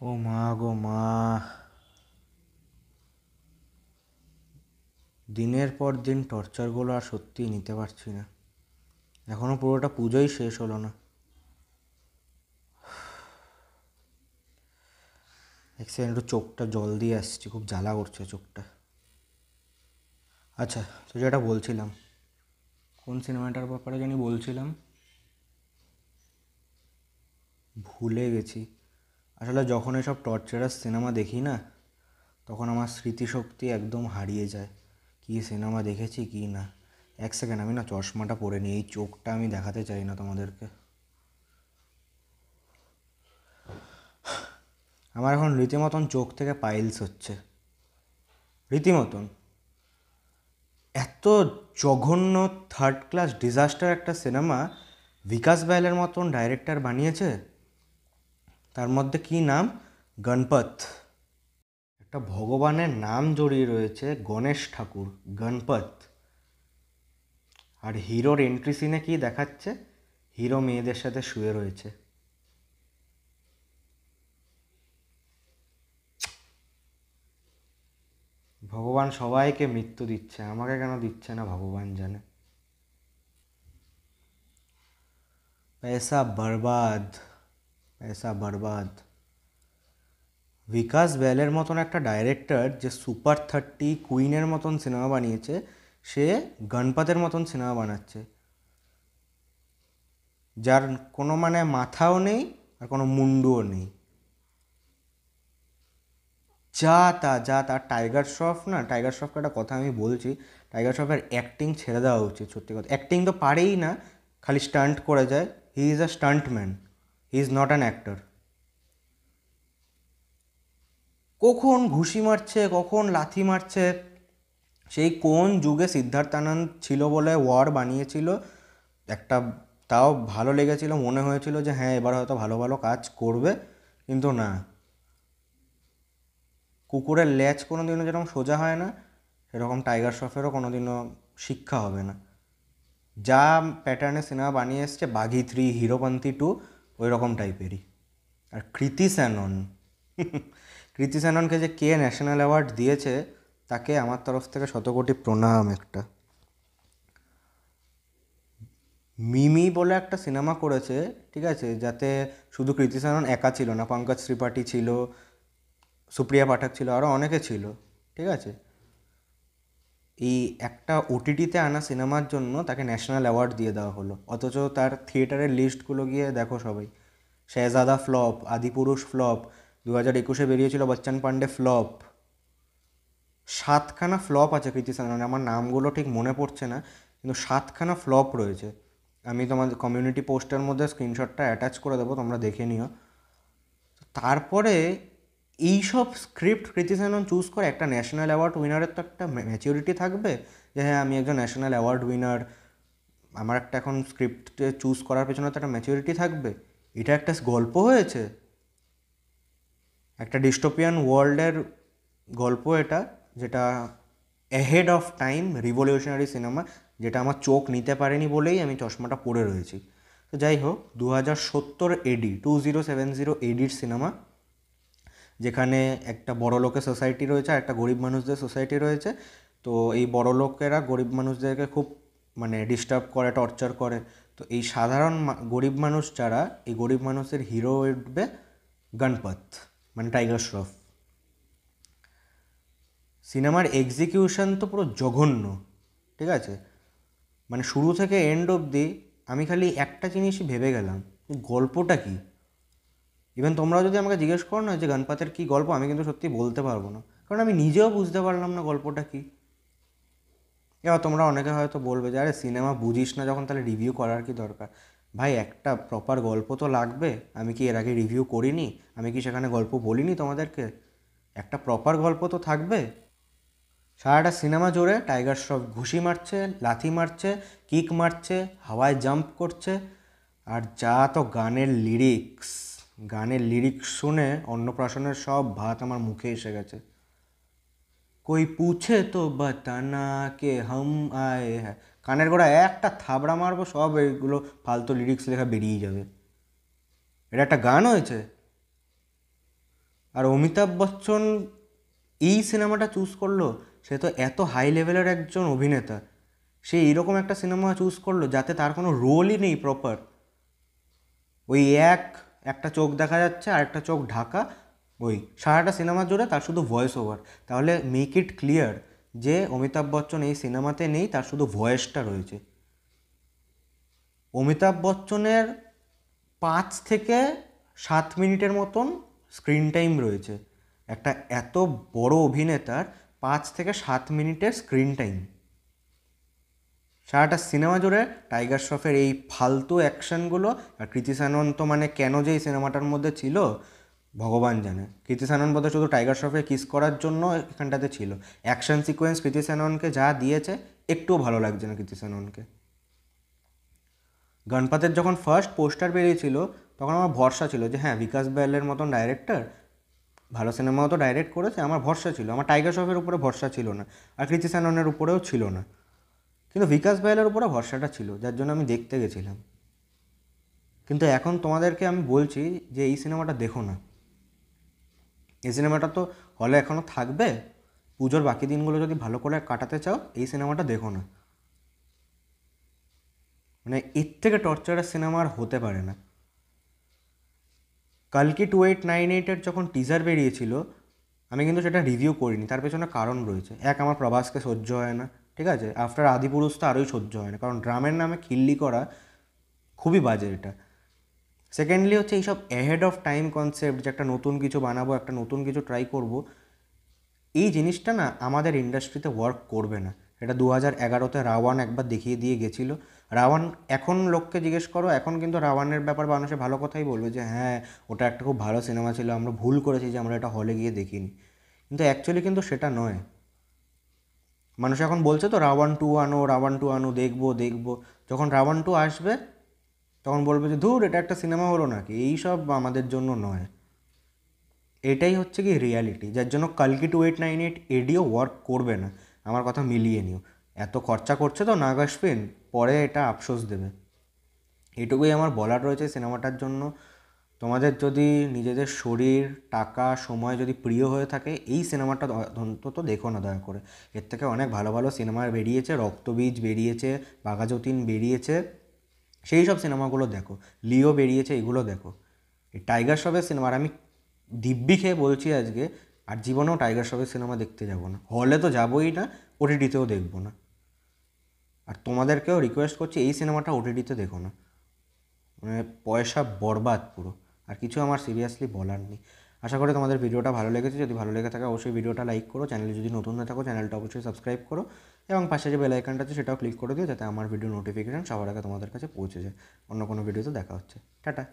ও মা গো মা। দিনের পর দিন টর্চারগুলো আর সত্যিই নিতে পারছি না। এখনও পুরোটা পুজোই শেষ হলো না। এক একটু চোখটা জল দিয়ে আসছি, খুব জ্বালা করছে চোখটা। আচ্ছা তো যেটা বলছিলাম, কোন সিনেমাটার ব্যাপারে জানি বলছিলাম? ভুলে গেছি। আসলে যখন এসব টর্চারাস সিনেমা দেখি না, তখন আমার স্মৃতিশক্তি একদম হারিয়ে যায়। কী সিনেমা দেখেছি, কি না। এক সেকেন্ড আমি না চশমাটা পরে নিই, এই চোখটা আমি দেখাতে চাই না তোমাদেরকে। আমার এখন রীতিমতন চোখ থেকে পাইলস হচ্ছে। রীতিমতন। এত জঘন্য থার্ড ক্লাস ডিজাস্টার একটা সিনেমা বিকাশ বাইলের মতন ডাইরেক্টর বানিয়েছে তার মধ্যে কি নাম গণপত একটা ভগবানের নাম জড়িয়ে রয়েছে গণেশ ঠাকুর গণপত আর হিরোর এন্ট্রি সিনে কি দেখাচ্ছে হিরো মেয়েদের সাথে শুয়ে রয়েছে ভগবান সবাইকে মৃত্যু দিচ্ছে আমাকে কেন দিচ্ছে না ভগবান জানে पैसा बर्बाद পেসা বরবাদ বিকাশ ব্যালের মতন একটা ডাইরেক্টর যে সুপার থার্টি কুইনের মতন সিনেমা বানিয়েছে সে গণপতের মতন সিনেমা বানাচ্ছে যার কোনো মানে মাথাও নেই আর কোনো মুন্ডুও নেই যা তা যা তা টাইগার শ্রফ না টাইগার শ্রফকে একটা কথা আমি বলছি টাইগার শ্রফের অ্যাক্টিং ছেড়ে দেওয়া উচিত, সত্যি কথা। অ্যাক্টিং তো পারেই না, খালি স্টান্ট করে যায়। He is a stuntman he is not an actor কখন ঘুষি মারছে, কখন লাথি মারছে, সেই কোন যুগে সিদ্ধার্থানন্দ ছিল বলে ওয়ার বানিয়েছিল, একটা তাও ভালো লেগেছিল, মনে হয়েছিল যে হ্যাঁ এবার হয়তো ভালো ভালো কাজ করবে, কিন্তু না। কুকুরের ল্যাচ কোনো দিনও যেরকম সোজা হয় না, সেরকম টাইগার শ্রফেরও কোনো দিনও শিক্ষা হবে না। যা প্যাটার্নে সিনেমা বানিয়ে এসছে, বাঘি থ্রি হিরোপন্থী টু ওই রকম টাইপেরই আর কৃতি স্যানন কৃতি স্যাননকে যে কে ন্যাশনাল অ্যাওয়ার্ড দিয়েছে, তাকে আমার তরফ থেকে শতকোটি প্রণাম একটা। মিমি বলে একটা সিনেমা করেছে, ঠিক আছে, যাতে শুধু কৃতি স্যানন একা ছিল না, পঙ্কজ ত্রিপাঠী ছিল, সুপ্রিয়া পাঠক ছিল আরও অনেকে ছিল, ঠিক আছে। এই একটা ওটিটিতে আনা সিনেমার জন্য তাকে ন্যাশনাল অ্যাওয়ার্ড দিয়ে দেওয়া হলো। অথচ তার থিয়েটারের লিস্টগুলো গিয়ে দেখো সবাই। শেহজাদা ফ্লপ, আদিপুরুষ ফ্লপ দু হাজার একুশে বেরিয়েছিল বচ্চন পান্ডে ফ্লপ। সাতখানা ফ্লপ আছে কৃতি সাননে আমার নামগুলো ঠিক মনে পড়ছে না, কিন্তু সাতখানা ফ্লপ রয়েছে। আমি তোমাদের কমিউনিটি পোস্টের মধ্যে স্ক্রিনশটটা অ্যাটাচ করে দেবো, তোমরা দেখে নিও। তারপরে এইসব স্ক্রিপ্ট কৃতি সেনন চুজ করে একটা ন্যাশনাল অ্যাওয়ার্ড উইনারের তো একটা ম্যাচিউরিটি থাকবে যে হ্যাঁ আমি একজন ন্যাশনাল অ্যাওয়ার্ড উইনার আমার একটা এখন স্ক্রিপ্ট চুজ করার পেছনে তো একটা ম্যাচিউরিটি থাকবে। এটা একটা গল্প হয়েছে। একটা ডিস্টোপিয়ান ওয়ার্ল্ডের গল্প এটা, যেটা ahead of time revolutionary cinema যেটা আমার চোখ নিতে পারেনি বলেই আমি চশমাটা পরে রয়েছি। তো যাই হোক দু হাজার সত্তর AD two zero seven zero এডির cinema যেখানে একটা বড় লোকের সোসাইটি রয়েছে আর একটা গরিব মানুষদের সোসাইটি রয়েছে। তো এই বড় লোকেরা গরিব মানুষদেরকে খুব মানে ডিস্টার্ব করে টর্চার করে। তো এই সাধারণ গরিব মানুষ যারা, এই গরিব মানুষের হিরো উঠবে গণপত মানে টাইগার শ্রফ সিনেমার এক্সিকিউশন তো পুরো জঘন্য, ঠিক আছে? মানে শুরু থেকে এন্ড অবধি আমি খালি একটা জিনিসই ভেবে গেলাম, গল্পটা কী? ইভেন তোমরাও যদি আমাকে জিজ্ঞেস করো না যে গণপতের কী গল্প, আমি কিন্তু সত্যি বলতে পারব না। কারণ আমি নিজেও বুঝতে পারলাম না গল্পটা কী। এবার তোমরা অনেকে হয়তো বলবে যে, আরে, সিনেমা বুঝিস না যখন, তাহলে রিভিউ করার কি দরকার? ভাই, একটা প্রপার গল্প তো লাগবে। আমি কি এর আগে রিভিউ করিনি? আমি কি সেখানে গল্প বলিনি তোমাদেরকে? একটা প্রপার গল্প তো থাকবে। সারাটা সিনেমা জুড়ে টাইগার শ্রফ ঘুষি মারছে, লাথি মারছে কিক মারছে, হাওয়ায় জাম্প করছে, আর যা তো গানের লিরিক্স গানের লিরিক্স শুনে অন্নপ্রাশনের সব ভাত আমার মুখে এসে গেছে। কই পুছে তো বাতানা কে হাম আয়ে হ্যাঁ। কানের গোড়া একটা থাবড়া মারবো, সব এগুলো ফালতু লিরিক্স লেখা বেরিয়ে যাবে। এটা একটা গান হয়েছে? আর অমিতাভ বচ্চন এই সিনেমাটা চুজ করল? সে তো এত হাই লেভেলের একজন অভিনেতা। সে এইরকম একটা সিনেমা চুজ করল যাতে তার কোনো রোলই নেই প্রপার ওই এক একটা চোখ দেখা যাচ্ছে আর একটা চোখ ঢাকা। ওই সারাটা সিনেমা জুড়ে তার শুধু ভয়েস ওভার তাহলে মেক ইট ক্লিয়ার যে অমিতাভ বচ্চন এই সিনেমাতে নেই, তার শুধু ভয়েসটা রয়েছে। অমিতাভ বচ্চনের পাঁচ থেকে সাত মিনিটের মতন স্ক্রিন টাইম রয়েছে। একটা এত বড় অভিনেতার পাঁচ থেকে সাত মিনিটের স্ক্রিন টাইম সারাটা সিনেমা জুড়ে টাইগার শ্রফের এই ফালতু অ্যাকশনগুলো আর কৃতি সানন্ত মানে কেন যে এই সিনেমাটার মধ্যে ছিল, ভগবান জানে। কৃতি সানন বোধহয় শুধু টাইগার শ্রফে কিস করার জন্য এখানটাতে ছিল। অ্যাকশন সিকোয়েন্স কৃতি সাননকে যা দিয়েছে, একটুও ভালো লাগছে না কৃতি সাননকে গণপতের যখন ফার্স্ট পোস্টার বেরিয়েছিল, তখন আমার ভরসা ছিল যে হ্যাঁ বিকাশ বেলের মতন ডাইরেক্টর ভালো সিনেমাও তো ডাইরেক্ট করেছে, আমার ভরসা ছিল। আমার টাইগার শ্রফের উপরে ভরসা ছিল না, আর কৃতি সাননের উপরেও ছিল না। কিন্তু বিকাশ বেলের উপরে ভরসাটা ছিল, যার জন্য আমি দেখতে গেছিলাম। কিন্তু এখন তোমাদেরকে আমি বলছি যে এই সিনেমাটা দেখো না। এই সিনেমাটা তো হলে এখনও থাকবে, পুজোর বাকি দিনগুলো যদি ভালো করে কাটাতে চাও, এই সিনেমাটা দেখো না। মানে এর থেকে টর্চারের সিনেমা আর হতে পারে না। কালকে টু এইট নাইন এইটের যখন টিজার বেরিয়েছিল, আমি কিন্তু সেটা রিভিউ করিনি, তার পেছনে কারণ রয়েছে। এক, আমার প্রভাসকে সহ্য হয় না। ঠিক আছে? আফটার আদিপুরুষ তো আরোই সহ্য হয় না। কারণ ড্রামের নামে খিল্লি করা খুবই বাজে এটা। সেকেন্ডলি হচ্ছে এইসব অ্যাহেড অফ টাইম কনসেপ্ট যে একটা নতুন কিছু বানাবো, একটা নতুন কিছু ট্রাই করব, এই জিনিসটা না আমাদের ইন্ডাস্ট্রিতে ওয়ার্ক করবে না। এটা দু হাজার এগারোতে রাওয়ান একবার দেখিয়ে দিয়ে গেছিল। রাওয়ান, এখন লোককে জিজ্ঞেস করো, এখন কিন্তু রাওয়ানের ব্যাপার মানুষে ভালো কথাই বলবে যে হ্যাঁ ওটা একটা খুব ভালো সিনেমা ছিল, আমরা ভুল করেছি যে আমরা এটা হলে গিয়ে দেখিনি। কিন্তু অ্যাকচুয়ালি কিন্তু সেটা নয়। মানুষ এখন বলছে তো রাওয়ান টু আনো রাওয়ান টু আনো, দেখব দেখব। যখন রাওয়ান টু আসবে, তখন বলবে যে, ধুর, এটা একটা সিনেমা হলো নাকি? এই সব আমাদের জন্য নয়। এটাই হচ্ছে কি রিয়ালিটি যার জন্য কালকি টু এইট নাইন এইট এডিও ওয়ার্ক করবে না। আমার কথা মিলিয়ে নিও। এত খরচা করছে তো নাগাসফিন পরে এটা আফসোস দেবে। এটুকুই আমার বলার রয়েছে সিনেমাটার জন্য। তোমাদের যদি নিজেদের শরীর, টাকা, সময় যদি প্রিয় হয়ে থাকে, এই সিনেমাটা অন্তত দেখো না দয়া করে। এর থেকে অনেক ভালো ভালো সিনেমা বেরিয়েছে, রক্তবীজ বেরিয়েছে, বাঘাযতীন বেরিয়েছে, সেই সব সিনেমাগুলো দেখো। লিও বেরিয়েছে, এগুলো দেখো। এই টাইগার শ্রফের সিনেমার আমি দিব্যি খেয়ে বলছি আজকে, আর জীবনেও টাইগার শ্রফের সিনেমা দেখতে যাব না। হলে তো যাবোই না, ওটিটিতেও দেখব না। আর তোমাদেরকেও রিকোয়েস্ট করছি, এই সিনেমাটা ওটিটিতে দেখো না। মানে পয়সা বরবাদ পুরো। আর কিছু আমার সিরিয়াসলি বলার নেই। আশা করি তোমাদের ভিডিওটা ভালো লেগেছে। যদি ভালো লেগে থাকে, অবশ্যই ভিডিওটা লাইক করো। চ্যানেলে যদি নতুন হয়ে থাকো চ্যানেলটা অবশ্যই সাবস্ক্রাইব করো এবং পাশে যে বেল আইকনটা আছে, সেটাও ক্লিক করে দিও যাতে আমার ভিডিও নোটিফিকেশান সবার আগে তোমাদের কাছে পৌঁছে যায়। অন্য কোনো ভিডিওতে দেখা হচ্ছে। টাটা।